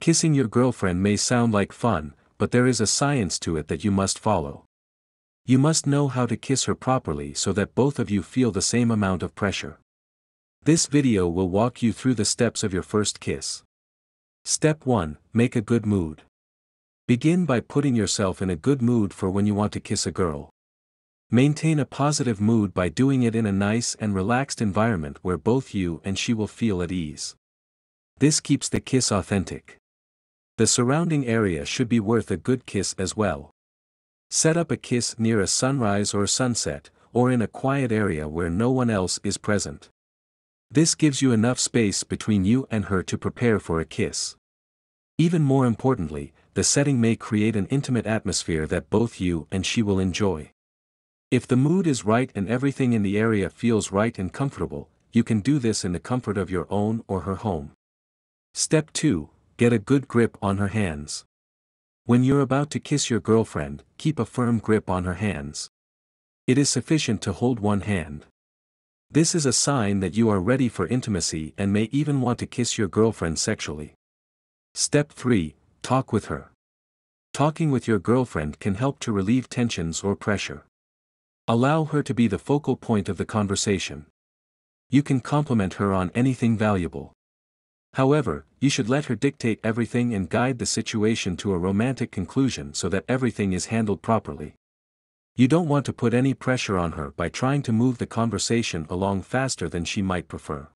Kissing your girlfriend may sound like fun, but there is a science to it that you must follow. You must know how to kiss her properly so that both of you feel the same amount of pressure. This video will walk you through the steps of your first kiss. Step 1 Make a good mood. Begin by putting yourself in a good mood for when you want to kiss a girl. Maintain a positive mood by doing it in a nice and relaxed environment where both you and she will feel at ease. This keeps the kiss authentic. The surrounding area should be worth a good kiss as well. Set up a kiss near a sunrise or sunset, or in a quiet area where no one else is present. This gives you enough space between you and her to prepare for a kiss. Even more importantly, the setting may create an intimate atmosphere that both you and she will enjoy. If the mood is right and everything in the area feels right and comfortable, you can do this in the comfort of your own or her home. Step 2 Get a good grip on her hands. When you're about to kiss your girlfriend, keep a firm grip on her hands. It is sufficient to hold one hand. This is a sign that you are ready for intimacy and may even want to kiss your girlfriend sexually. Step 3 Talk with her. Talking with your girlfriend can help to relieve tensions or pressure. Allow her to be the focal point of the conversation. You can compliment her on anything valuable. However, you should let her dictate everything and guide the situation to a romantic conclusion so that everything is handled properly. You don't want to put any pressure on her by trying to move the conversation along faster than she might prefer.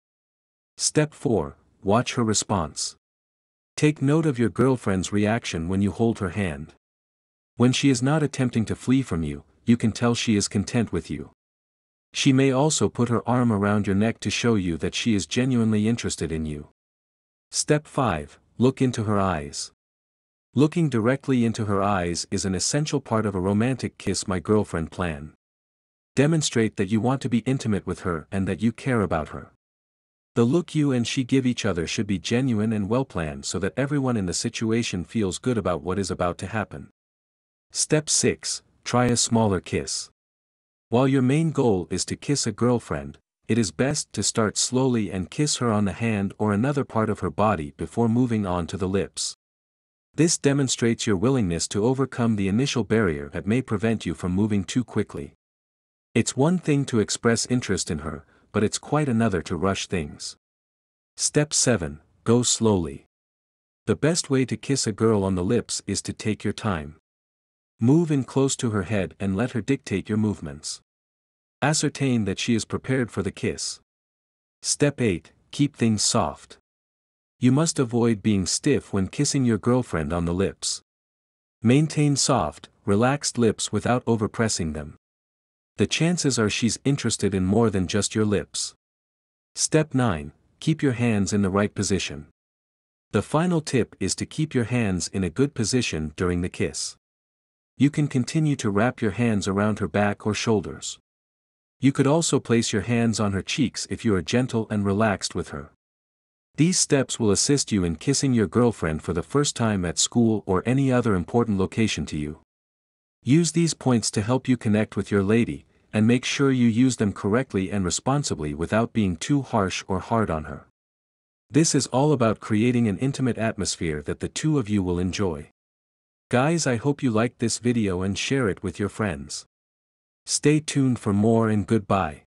Step 4 Watch her response. Take note of your girlfriend's reaction when you hold her hand. When she is not attempting to flee from you, you can tell she is content with you. She may also put her arm around your neck to show you that she is genuinely interested in you. Step 5 Look into her eyes. Looking directly into her eyes is an essential part of a romantic kiss my girlfriend plan. Demonstrate that you want to be intimate with her and that you care about her. The look you and she give each other should be genuine and well planned so that everyone in the situation feels good about what is about to happen. Step 6 Try a smaller kiss. While your main goal is to kiss a girlfriend, it is best to start slowly and kiss her on the hand or another part of her body before moving on to the lips. This demonstrates your willingness to overcome the initial barrier that may prevent you from moving too quickly. It's one thing to express interest in her, but it's quite another to rush things. Step 7 Go slowly. The best way to kiss a girl on the lips is to take your time. Move in close to her head and let her dictate your movements. Ascertain that she is prepared for the kiss. Step 8 Keep things soft. You must avoid being stiff when kissing your girlfriend on the lips. Maintain soft, relaxed lips without overpressing them. The chances are she's interested in more than just your lips. Step 9 Keep your hands in the right position. The final tip is to keep your hands in a good position during the kiss. You can continue to wrap your hands around her back or shoulders. You could also place your hands on her cheeks if you are gentle and relaxed with her. These steps will assist you in kissing your girlfriend for the first time at school or any other important location to you. Use these points to help you connect with your lady, and make sure you use them correctly and responsibly without being too harsh or hard on her. This is all about creating an intimate atmosphere that the two of you will enjoy. Guys I hope you liked this video and share it with your friends. Stay tuned for more and goodbye.